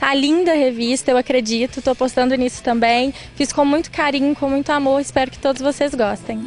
Tá linda a revista, eu acredito. Tô postando nisso também. Fiz com muito carinho, com muito amor. Espero que todos vocês gostem.